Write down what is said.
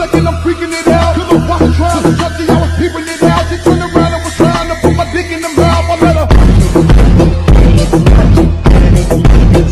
second I'm freaking it out. Cause I watch trials, just the hours peeping it out. She turned around and was trying to put my dick in the mouth.